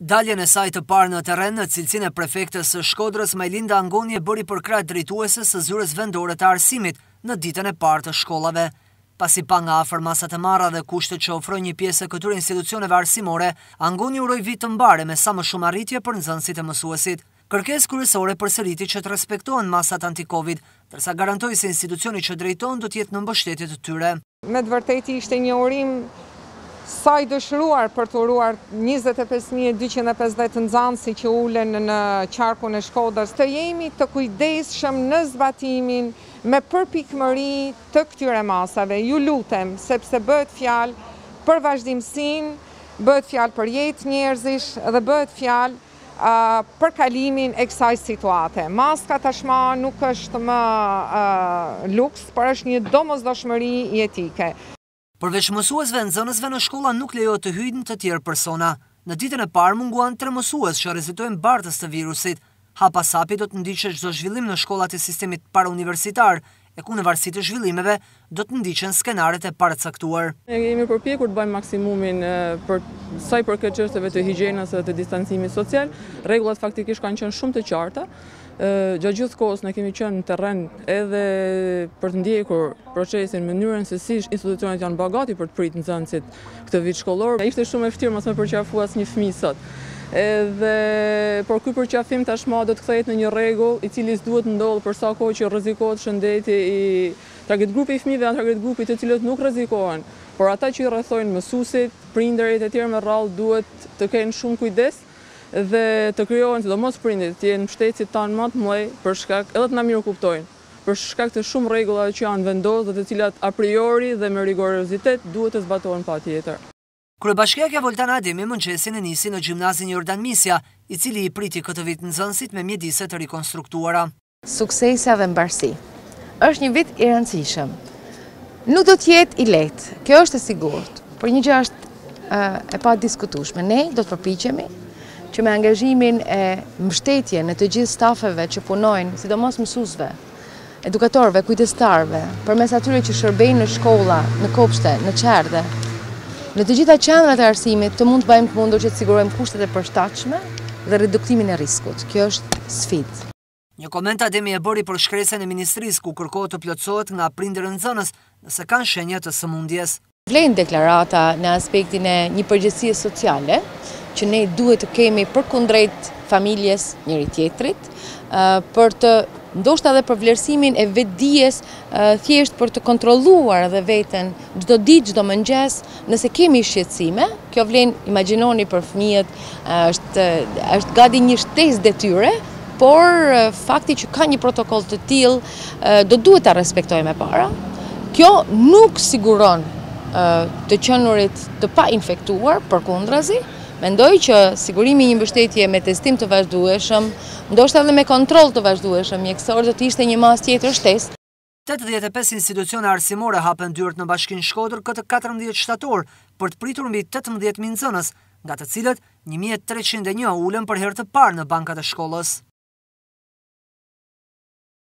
Daljen e saj të parë në terren në cilësinë e prefektes së Shkodrës, Majlinda Angoni e bëri përkrah drejtueses së Zyrës Vendore të Arsimit në ditën e parë të shkollave. Pasi pa nga afër masat e marra dhe kushtet që ofrojnë një pjesë e këtyre institucioneve arsimore, Angoni uroi vit të mbarë e me sa më shumë arritje për nxënësit e mësuesit. Kërkesë kryesore përsëriti që të respektohen masat anti-Covid, ndërsa garantoi se institucioni që drejton do të jetë në mbështetje të tyre. Me të vërtetë ishte një urim sa i dëshiruar për të uruar njëzet e pesë mijë e dyqind e pesëdhjetë nxanësit që ulen në qarkun e Shkodrës. Të jemi të kujdesshëm në zbatimin me përpikmëri të këtyre masave, ju lutem, sepse bëhet fjalë për vazhdimësinë, bëhet fjalë për jetë njerëzish dhe bëhet fjalë për kalimin e kësaj situate. Maska tashma nuk është më luks, por është një domosdoshmëri jetike. Përveç mësuesve e nxënësve në shkolla nuk lejohet të hyjnë të tjerë persona. Në ditën e parë munguan tre mësues që rezultojnë bartës të virusit. Hap pas hapi do të ndiqet çdo zhvillim në shkollat e sistemit parauniversitar, e ku në varësi të zhvillimeve do të ndiqen skenaret e paracaktuar. Ne jemi përpjekur të bajmë maksimumin për sa i përket çështjeve të higjienës dhe të distancimit social. Rregullat faktikisht kanë qenë shumë të qarta. Gjatë gjithë kohës ne kemi qenë në terren edhe për të ndjekur procesin, mënyrën se si institucionet janë ba gati për të prit nxënësit Këtë vit shkollor ishte shumë e vështirë mos me përqafu asnjë fëmijë sot. Edhe por ky përqafim tashmë do të kthehet në një rregull, i cili s'duhet të ndodhë për sa kohë që rrezikohet shëndeti i Target grupi i fëmijëve janë target grupi të cilët nuk rrezikohen, por ata që i rrethojnë mësuesit, prindërit e tjerë me radhë duhet të kenë shumë kujdes dhe të krijojnë sidomos prindët të jenë mbështetësit tanë ma të mëdhenj për shkak edhe të na mirëkuptojnë. për shkak të shumë rregullave që janë vendosë dhe të cilat a priori dhe me rigorozitet duhet të zbatohen patjetër. Kryebashkiakja Voltana Ademi mëngjesin e nisi në Gjimnazin Jordan Misja, i cili i priti këtë vit nxënësit me mjedise të rikonstruktuara. Suksese dhe mbarësi. Është një vit i rëndësishëm. Nuk do të jetë i lehtë, kjo është e sigurt, por një gjë është e padiskutueshme. Ne do të përpiqemi që me angazhimin e mbështetjen e të gjithë stafeve që punojnë, sidomos mësuesve, edukatorëve, kujdestarëve, përmes atyre që shërbejnë në shkolla, në kopshte, në çerdhe, në të gjitha qendrat e arsimit të mund të bajmë të mundur që të sigurojmë kushtet e përshtatshme dhe reduktimin e riskut. Kjo është sfidë. Një koment Ademi e bëri për shkresën e ministrisë ku kërkohet të plotësohet nga prindër e nxënës nëse kanë shenja të sëmundjes. Vlen deklarata në aspektin e një përgjegjësie sociale që ne duhet të kemi përkundrejt familjes njëri-tjetrit për të ndoshta edhe për vlerësimin e vetëdijes thjesht për të kontrolluar edhe veten çdo ditë, çdo mëngjes, Nëse kemi shqetësime, kjo vlen, imagjinoni për fëmijët, është është gati një shtesë detyre, por fakti që ka një protokoll të tillë do duhet ta respektojmë e para. Kjo nuk siguron të qenurit të pa infektuar, përkundrazi, mendoj që sigurimi një mbështetje me testim të vazhdueshëm, ndoshta edhe me kontroll të vazhdueshëm mjekësor do të ishte një masë tjetër shtesë. Tetëdhjetë e pesë institucione arsimore hapin dyert në bashkinë Shkodër këtë katërmbëdhjetë shtator për të pritur mbi tetëmbëdhjetë mijë nxënës, nga të cilët një mijë e treqind e një ulen për herë të parë në bankat e shkollës.